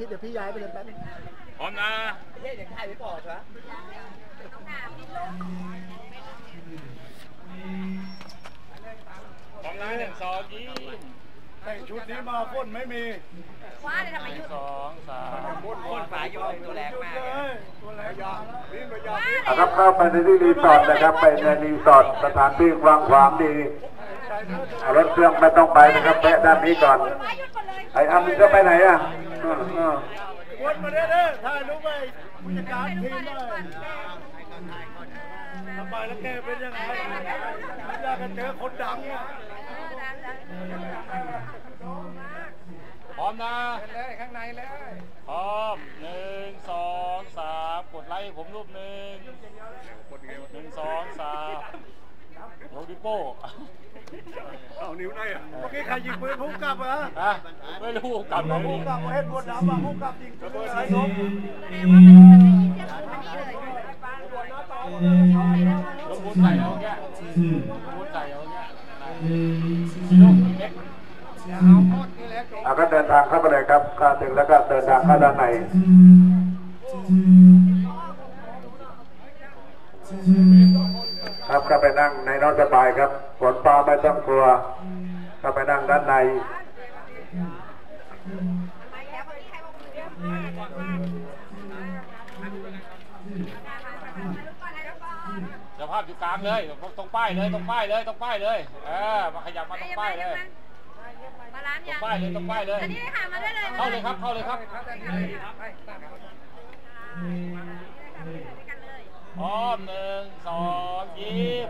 เดี๋ยวเดี๋ยวพี่เดี๋ยวพี่ย้ายไปเลยแป๊บนึงพร้อมนะเฮ้ยเดี๋ยวถ่ายไว้ก่อนใช่ไหมพร้อมนะหนึ่งสองยิ้มแต่งชุดนี้มาพ่นไม่มีว่าเลยทำไมหหนึ่ยุงดสองสามพ่นพ่นฝาย่อยตัวแรงมากเลยตัวแรงยาวิ่งไปยาวิ่งนะครับเข้าไปในที่รีสอร์ทนะครับ ไปในรีสอร์ทสถานที่กว้างขวางดีอ่ารถเครื่องไม่ต้องไปนะครับแวะด้านนี้ก่อนว่าหยุดหมดเลยไอ้อ้ำมึงก็ไปไหนอะเออเออ วนมาเด้อเด้อถ่ายรูปไปผู้จัดการทีมเลยทำไมแล้วแกเป็นยังไงไม่อยากจะเจอคนดังเนี่ยพร้อมนะเลยข้างในเลยพร้อมหนึ่งสองสามกดไลค์ให้ผมรูปหนึ่งหนึ่งสองสามโรดิโป้ เอานิ้วไหนอะเมื่อกี้ใครยิงปืนพุ่งกลับเหรอฮะไม่รู้กลับไหนพุ่งกลับมาเห็นบนน้ำอะพุ่งกลับยิงปืนอะไรนกลงบุญใส่เอาแค่ลงบุญใส่เอาแค่ลูกเล็กเอาก็เดินทางเข้าไปเลยครับเข้าถึงแล้วก็เดินทางเข้าด้านในครับก็ไปนั่งในนอนสบายครับ ฝนฟ้าไม่ต้องกลัวก็ไปนั่งด้านในเจ้าภาพอยู่กลางเลยตรงป้ายเลยตรงป้ายเลยตรงป้ายเลยเออมาขยับมาตรงป้ายเลยมาร้านตรยังงป้ายเลยตรงป้ายเลยอันนี้ค่ะมาได้เลยเข้าเลยครับเข้าเลยครับพร้อมหนึ่งสองยิ้ม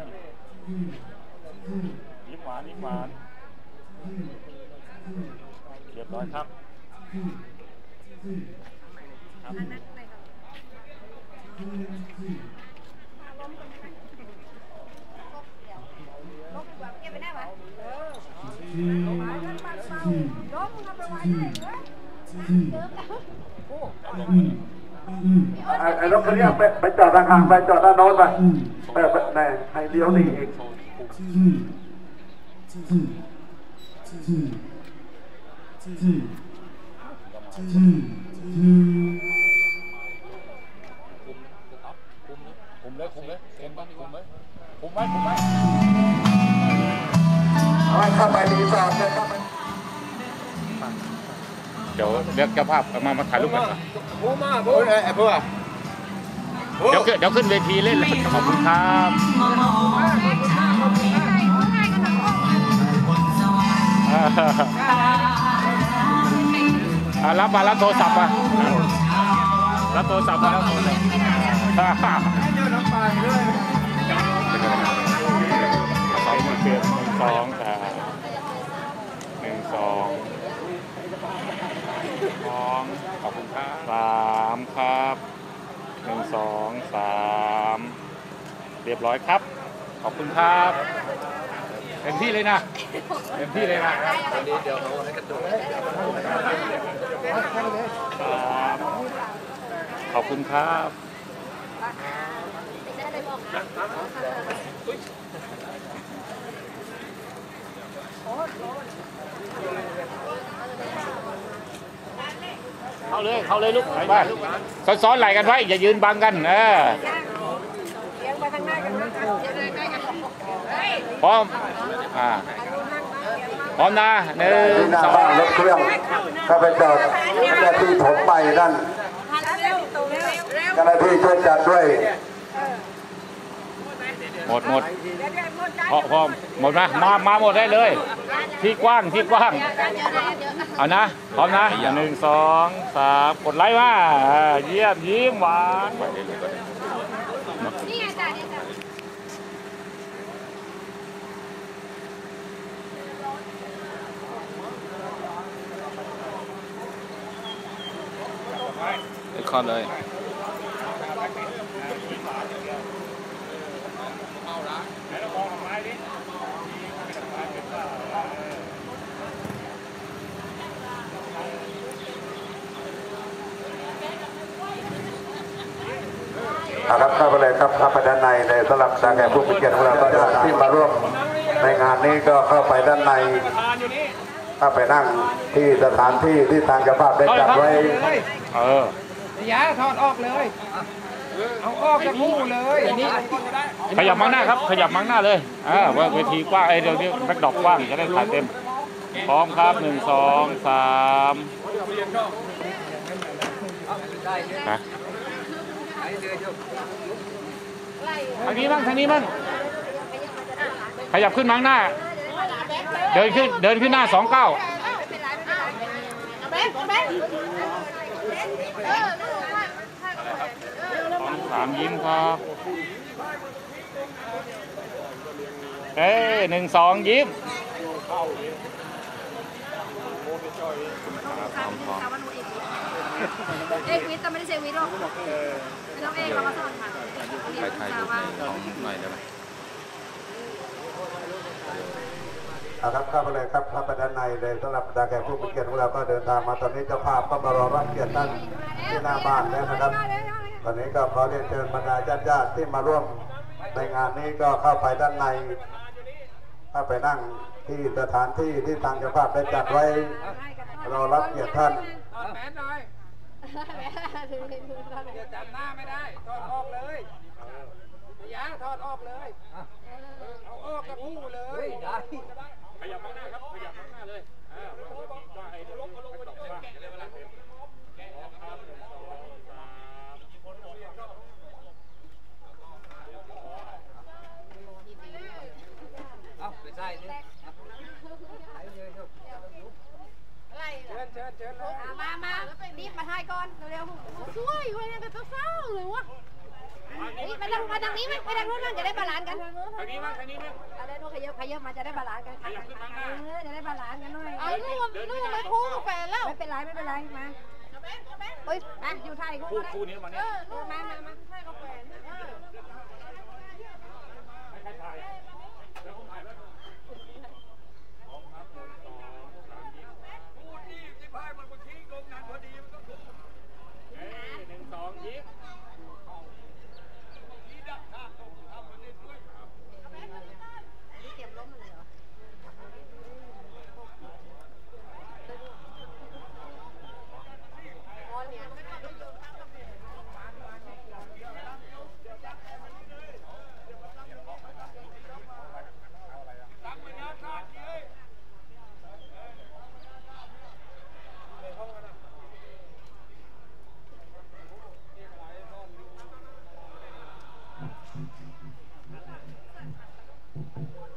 ยิ้มหวานยิ้มหวานเรียบร้อยครับครับไอ้รถคันนี้ไปจอดทางไปจอดด้านโน้นไปไปไปไหนให้เลี้ยวหนีอีกคุมเอาให้ เข้าไปรีสอร์ทเลยครับเดี๋ยวเรียกเจ้าภาพมามาถ่ายรูปกันพูมาพูไอ้พวก เดี๋ยวขึ้นเดี๋ยวขึ้นเวทีเล่นเลยขอบคุณครับอ่ารับมารับโทรศัพท์มารับโทรศัพท์มาแล้วโทรศัพท์เจอน้ำปลาเลยสองเกือบหนึ่งสองสามหนึ่งสองสองขอบคุณครับสามครับ หนึ่งสองสามเรียบร้อยครับ ขอบคุณครับเต็มที่เลยนะเต็มที่เลยนะวันนี้เดี๋ยวเราให้กระโดดครับขอบคุณครับ เข้าเลยเข้าเลยลูกไปซ้อนๆไหลกันไว้อย่ายืนบังกันเออพร้อมอ่าพร้อมนะหนึ่งที่หน้าสองบ้านรถเครื่องเข้าไปจอดเจ้าหน้าที่ผมใหม่นั่นเจ้าหน้าที่ช่วยจัดด้วยหมดหมดพอพร้อมหมดนะมามาหมดได้เลย ที่กว้างที่กว้าง เอานะ พร้อมนะหนึ่งสองสามกดไลค์มาอ่าเยี่ยมยิ้มหวานนี่ไงจ้ะนี่จ้ะคอนเลย รับเข้าไปเลยครับเข้าไปด้านในเลยสำหรับทางแก่ผู้มีเกียรติของเราที่มาร่วมในงานนี้ก็เข้าไปด้านในประธานอยู่นี่ถ้าไปนั่งที่สถานที่ที่ทางเจ้าภาพได้จัดไว้ เอออย่าถอดออกเลย เอาออกจากหูเลยนี่ขยับมังหน้าครับ ขยับมังหน้าเลย อ่าว่าเวทีกว้างไอ้เดี๋ยวนี้แบ็คดอกกว้างจะได้ถ่ายเต็ม พร้อมครับหนึ่งสองสามนะ ทางนี้บ้างทางนี้บ้างขยับขึ้นมังหน้า เดินขึ้นเดินขึ้นหน้าสองเก้าแบงค์แบงค์เออลูกว่าถ้าก็แขวนเออสองสามยิ้มครับเอ้ยหนึ่งสองยิ้มพร้อมพร้อม เอกวิทย์แต่ไม่ได้เซวิทย์หรอกไม่ต้องเอกเรามาสอนค่ะเรียนภาษาว่าเอาครับเข้าไปเลยครับเข้าไปด้านในเลยสำหรับบรรดาแขกผู้มีเกียรติของเราก็เดินทางมาตอนนี้เจ้าภาพก็มารอรับเกียรติท่านที่หน้าบ้านแล้วนะครับ ตอนนี้ก็ขอเรียนเชิญบรรดาญาติญาติๆที่มาร่วมในงานนี้ก็เข้าไปด้านในเข้าไปนั่งที่สถานที่ที่ทางเจ้าภาพได้จัดไว้รอรับเกียรติท่าน แมสหน่อยอย่าจับหน้าไม่ได้ ถอดออกเลยอย่าถอดออกเลย เอาออกจากหูเลยได้ขยับข้างหน้าครับ ขยับข้างหน้าเลยอ่าว่าเวทีกว้างไอ้เดี๋ยวนี้แบ็คดอกกว้างจะได้เวลาเต็มพร้อมครับหนึ่งสองสามเอาไปใส่เลย เชิญเชิญเชิญเลยมามารีบมาถ่ายก่อนเร็วๆช่วยวันนี้ก็ต้องเศร้าเลยวะนี่มาทางมาทางนี้ไหมไปทางนู้นมันจะได้ balance กันทางนี้มั้งทางนี้มั้งเอาได้ทุกขยับขยับมาจะได้ balance กันขยับขึ้นมาหน้าเออจะได้ balance กันหน่อยเอาลูกลูกไม่คู่กับแฟนแล้วไม่เป็นไรไม่เป็นไรมาเฮ้ยมาอยู่ไทยคู่คู่ก็ได้คู่นี้มาเนี่ยเออมามามาไทยกับแฟน Thank you.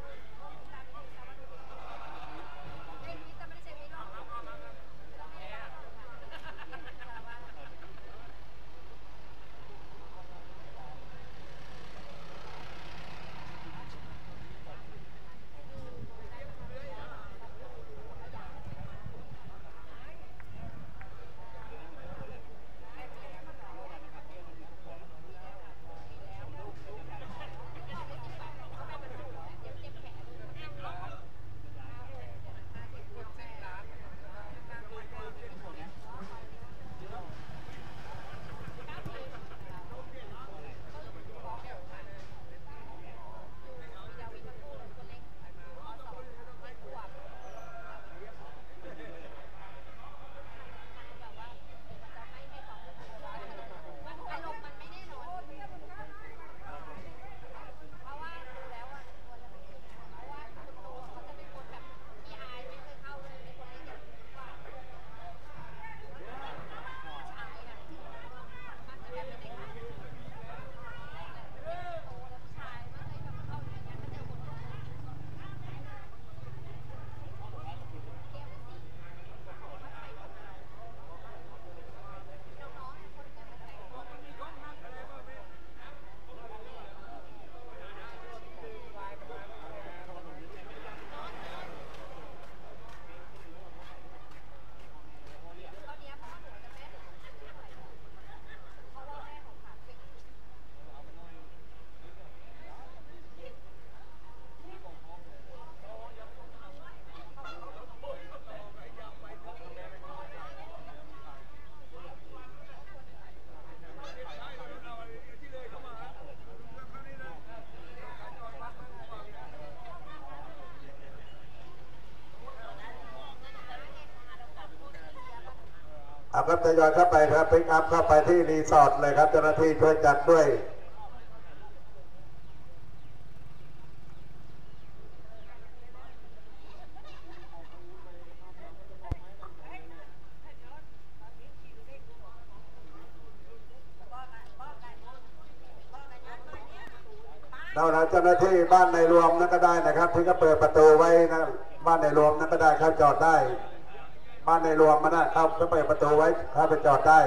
เอาครับทยอยเข้าไปครับพิกอัพเข้าไปที่รีสอร์ทเลยครับเจ้าหน้าที่ช่วยจัดด้วยเรานะเจ้าหน้าที่บ้านในรวมนั่นก็ได้นะครับที่ก็เปิดประตูไว้นะบ้านในรวมนั่นก็ได้เข้าจอดได้ บ้านในรวมมันนะเข้าก็เปิดประตูไว้เข้าไปจอดได้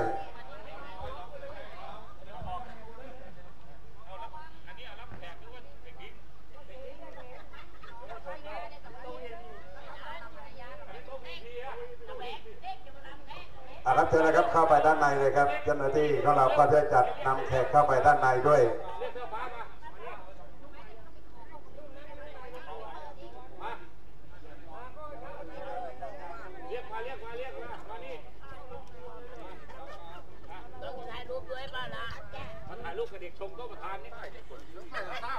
อารับเชิญนะครับเข้าไปด้านในเลยครับ เจ้าหน้าที่ของเราก็จะจัดนำแขกเข้าไปด้านในด้วย เรียกมาเรียกมาเรียกมามานี่ต้องถ่ายรูปด้วยป่ะนะมาถ่ายรูป กับเด็กชมก็ประธานนี่เด็กคนเศร้า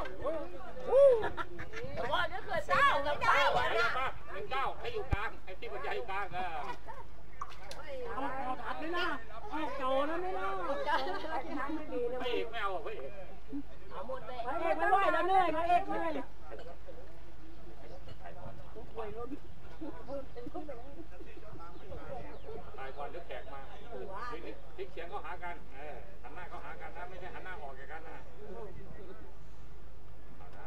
ว่าจะเกิดเศร้ากับเศร้าอะแล้วป่ะหนึ่งเก้าให้อยู่กลางให้ที่บรรยายอยู่กลางเออตัดไม่น่าออกโจนะไม่น่าพระเอกไม่เอาพระเอกพระเอกไม่ไหวแล้วเหนื่อยพระเอกเหนื่อย ถ่ายก่อนเดี๋ยวแขกมา พลิกเสียงเขาหากันเออหันหน้าเขาหากันนะไม่ใช่หันหน้าออกจากกันนะเอานะ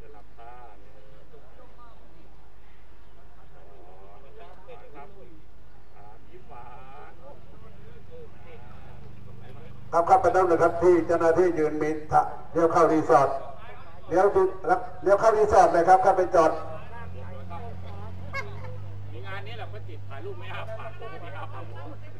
จะหลับตาเนี่ยครับอ่ายิ้มหวานครับครับไปด้านเลยครับที่เจ้าหน้าที่ยืนมีทะเลี้ยวเข้ารีสอร์ทเลี้ยวดูรับเลี้ยวเข้ารีสอร์ทเลยครับเข้าไปจอด มีงานนี้แหละก็จิตถ่ายรูปไม่อาบปากผมไม่อาปากผม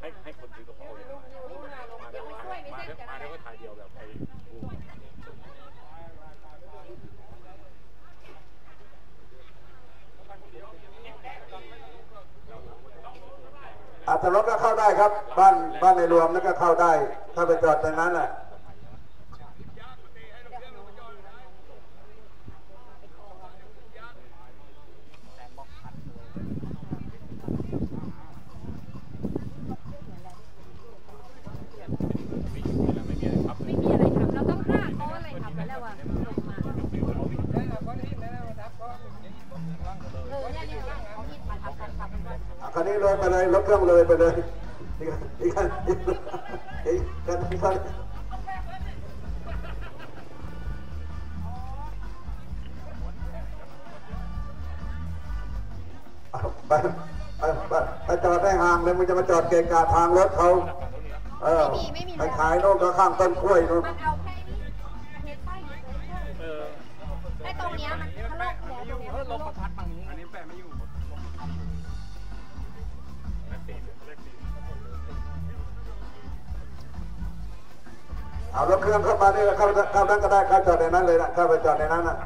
ให้ให้คนถือกระเป๋าเลยมาเดี๋ยวมาเดี๋ยวมาเดี๋ยวก็ถ่ายเดียวแบบไอ้ อัตรถก็เข้าได้ครับ บ้านบ้านในรวมนั่นก็เข้าได้ ถ้าไปจอดตรงนั้นแหละ ไปเลยรถเครื่องเลยไปเลยอีกอีกอีกอีกอีกไปไปไปไปจอดได้ห่างเลยมึงจะมาจอดเกะกะทางรถเขาเออไปขายโน่นก็ข้างต้นกล้วยนู่นมันเอาแค่นี้ เอารถเครื่องเข้ามานี่เข้าเข้านั้นก็ได้เข้าจอดในนั้นเลยนะเข้าไปจอดในนั้นนะ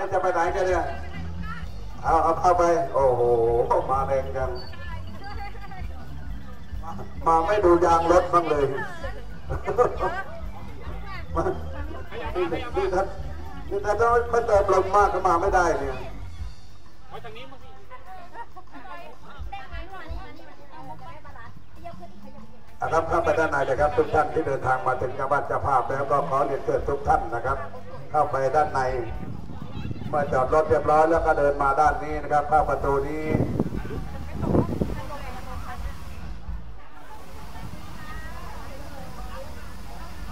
นี่จะไปไหนกันเนี่ย เอาเอาเข้าไป โอ้โห มาแรงจัง มาไม่ดูยางรถบ้างเลยนี่นี่ท่านี่ถ้าไม่เติมลมมากก็มาไม่ได้เนี่ยไว้ทางนี้มั้งอะครับเข้าไปด้านในเลยครับทุกท่านที่เดินทางมาถึงจังหวัดเจ้าภาพแล้วก็ขอเรียนเชิญทุกท่านนะครับ เข้าไปด้านใน เมื่อจอดรถเรียบร้อยแล้วก็เดินมาด้านนี้นะครับเข้าประตูนี้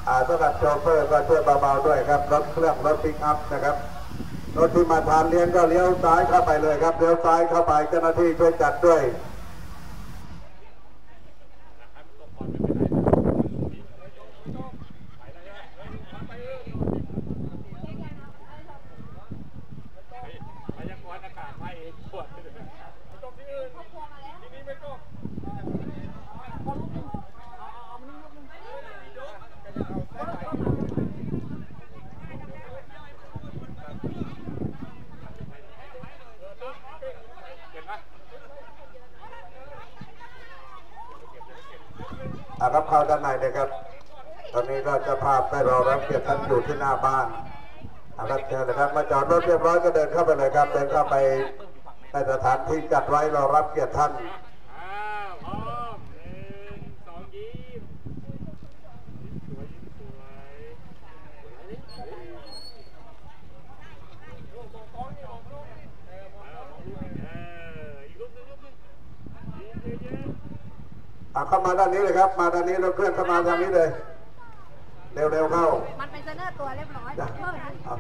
อาสำหรับโชเฟอร์ก็ช่วยเบาๆด้วยครับรถเครื่องรถปิกอัพนะครับรถที่มาทานเลี้ยงก็เลี้ยวซ้ายเข้าไปเลยครับเลี้ยวซ้ายเข้าไปเจ้าหน้าที่ช่วยจัดด้วย พยากรณ์อากาศไม่ปวดตรงที่อื่นที่นี่ไม่ตก เห็นไหม อ่าค รับเข้าด้านในเลยครับ ตอนนี้เราจะพาไปรอรับเกียรติท่านอยู่ที่หน้าบ้านอ่าครับเชิญนะครับมาจอดรถเรียบร้อยก็เดินเข้าไปเลยครับ เดินเข้าไปในสถานที่จัดไว้รอรับเกียรติท่าน อ้าวพร้อมหนึ่งสองยิ้มสวยยิ้มสวยเอออีกรูปหนึ่งรูปหนึ่งยิ้มเยอะ อ่าเข้ามา ด้านนี้เลยครับ มาด้านนี้รถเคลื่อนเข้ามาทางนี้เลย เร็วๆเข้า มันเป็นเซนเนอร์ตัวเรียบร้อยเพิ่มนะเอา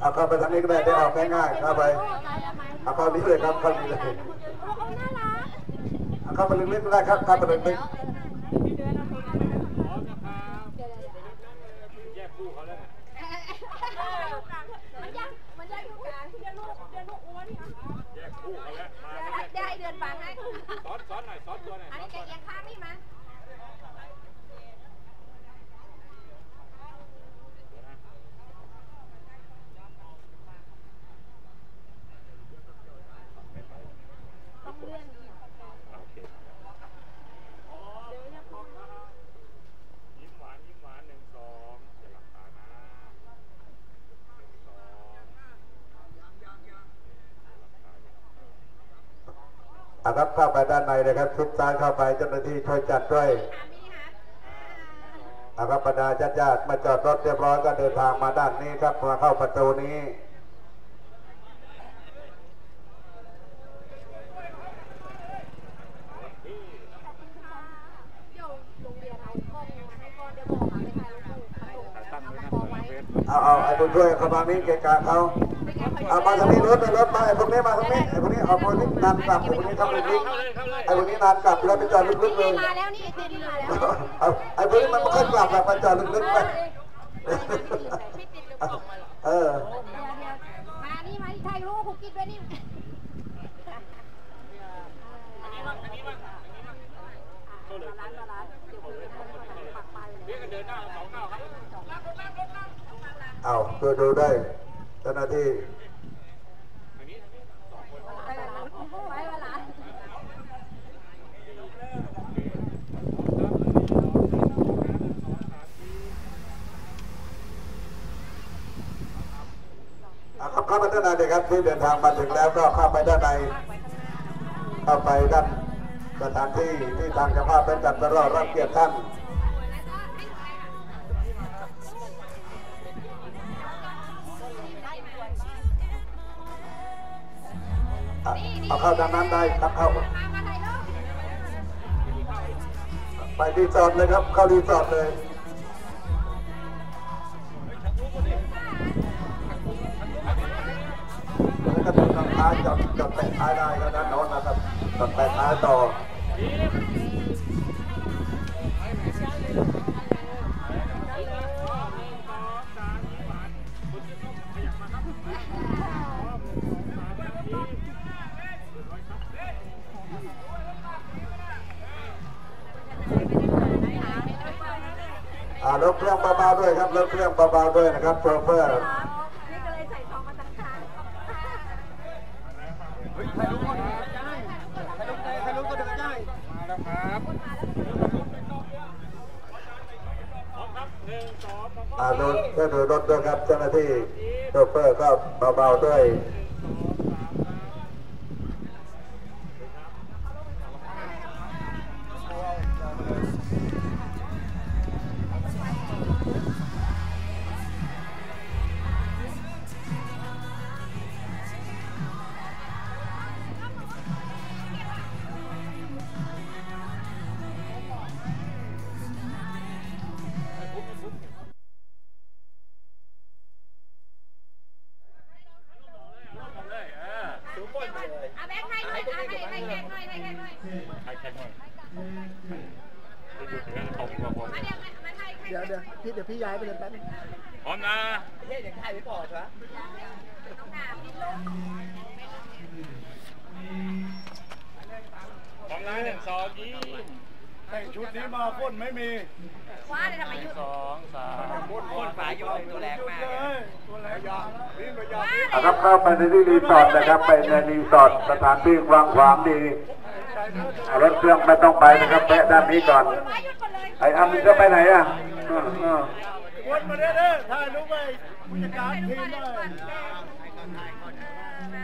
เอาเข้าไปทางนี้ก็ได้ได้ออกง่ายๆเข้าไปเอาเข้านี้เลยครับเข้านี้เลยโอ้เขาน่ารักเอาเข้าไปลึกๆก็ได้ครับเข้าไปลึกๆพร้อมนะครับแยกคู่เขาแล้วนะ มันยังมันยังอยู่กลางเดือนลูกเดือนลูกอ้วนนี่ แยกคู่เขาแล้วมา ได้ได้เดือนบางให้ ซ้อนซ้อนหน่อยซ้อนตัวหน่อย อัน ซ้อ นี้ น ตัวแกเอียงข้างนี่มา ต้องเอนโอเคยิ้มหวานยิ้มหวานหนึ่งสองอย่าหลับตานะหนึ่งสองอาครับเข้าไปด้านในเลยครับชิดซ้ายเข้าไปเจ้าหน้าที่ช่วยจัดด้วยอาครับบรรดาญาติๆมาจอดรถเรียบร้อยก็เดินทางมาด้านนี้ครับมาเข้าประตูนี้ เดี๋ยวโรงเรียนเอากล้องมาให้ก่อนเดี๋ยวบอกมาไม่ถ่ายรูปเอามากองไว้ เอาเอา ไอ้คนช่วยเขามานี้เกะกะเขาเอามาทางนี้รถไปรถมาไอ้พวกนี้มาทางนี้ไอ้พวกนี้เอาพวกนี้นานกลับไอ้พวกนี้ทำลึกๆไอ้พวกนี้นานกลับแล้วไปจอดลึกๆเลยมาแล้วนี่ไอติมมาแล้วเอาไอ้พวกนี้มันไม่ค่อยกลับแบบไปจอดลึกๆไปเออ มานี่มาที่ถ่ายรูปคุกกิ๊ดด้วยนี่ ร้านร้านเดี๋ยวคุณไปทำปักไปเลย เรียกกันเดินหน้าสองเก้าครับ เอาช่วยดูได้เจ้าหน้าที่เข้าไปด้านในเลยครับที่เดินทางมาถึงแล้วก็เข้าไปด้านในเข้าไปด้านสถานที่ที่ทางเจ้าภาพเป็นจัดรอรับเกียรติท่าน เอาเข้าดังนั้นได้ครับเข้าไปรีสอร์ทเลยครับ เข้ารีสอร์ทเลย รถเครื่องเบาๆด้วยครับรถเครื่องเบาๆด้วยนะครับโชเฟอร์นี่ก็เลยใส่ทองมาตั้งทางมาแล้วครับพร้อมครับหนึ่งสองสามอ่ารถก็ดูรถด้วยครับเจ้าหน้าที่โชเฟอร์ก็เบาๆด้วย พี่เดี๋ยวพี่ย้ายไปเลยแป๊บนึงพร้อมนะต้องหาพี่ลงพร้อมนะหนึ่งสองยิ้มแต่งชุดนี้มาพ่นไม่มีว่าเลยทำไมหหยุนึ่ดงสองสามพ่นฝาอยู่ตัวแรงมากเลยตัวแรงยาวนี่มายาวนี่อะครับเข้าไปในที่รีสอร์ทนะครับ ไปในรีสอร์ทสถานที่กว้างขวางดีอะรถเครื่องไม่ต้องไปนะครับแวะด้านนี้ก่อนว่าหยุดหมดเลยไอ้อ้ำนี่ก็ไปไหนอะอ่าอ่า วนมาได้เลยถ่ายรูปไปผู้จัดการทีมเลย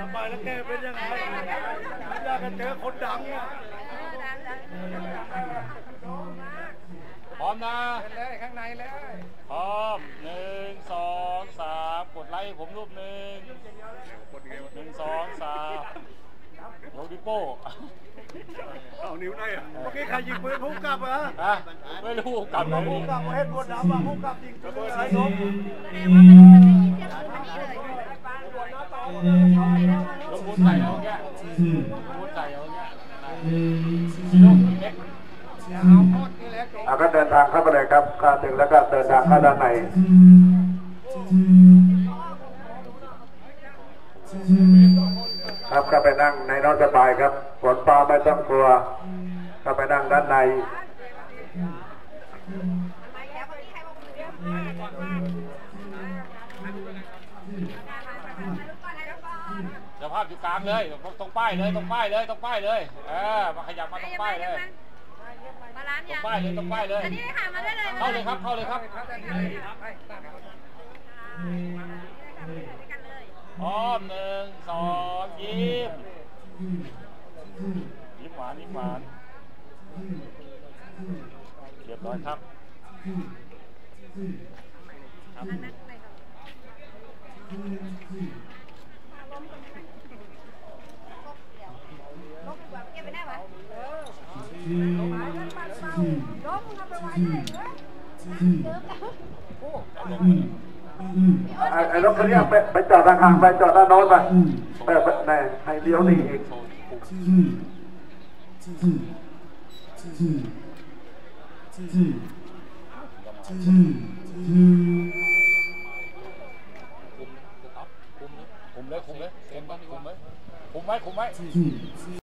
ทำไมแล้วแกเป็นยังไงอยากจะเจอคนดังอะพร้อมนะเดินเลยข้างในเลยพร้อมหนึ่งสองสามกดไลค์ให้ผมรูปหนึ่งหนึ่งสองสามโรดิโป้ เอานิ้วไหนอะเมื่อกี้ใครยิงปืนพุ่งกลับเหรอฮะไม่รู้กลับมามาพุ่งกลับมาเห็นบนดำอะพุ่งกลับยิงระเบิดไอ้นกแสดงว่ามันมันได้ยินเสียงปืนมานี่เลยลงบุญใส่เอาแค่ลงบุญใส่เอาแค่ชิโน่เอ็กเอาหมดนี่แหละเก่งอะก็เดินทางเข้าไปเลยครับเข้าถึงแล้วก็เดินทางเข้าด้านใน ครับก็ไปนั่งในรถสบายครับฝนฟ้าไม่ต้องกลัวก็ไปนั่งด้านในเจ้าภาพอยู่กลางเลยตรงป้ายเลยตรงป้ายเลยตรงป้ายเลยเออมาขยับมาตรงป้ายเลยมาร้านตรยังงป้ายเลยตรงป้ายเลยอันนี้ค่ะมาได้เลยเข้าเลยครับเข้าเลยครับ พร้อมหนึ่งสองยิ้มยิ้มหวานยิ้มหวานเรียบร้อยครับครับเก็บไป ไอ้ไอ้รถคันนี้ไปไปจอดทางห่างไปจอดด้านโน้นไปไปไปไหนให้เลี้ยวหนีอีกโชว์ปุ่มคุมเลยคุมเลยคุมเลยคุมไว้คุมไว้คุมไว้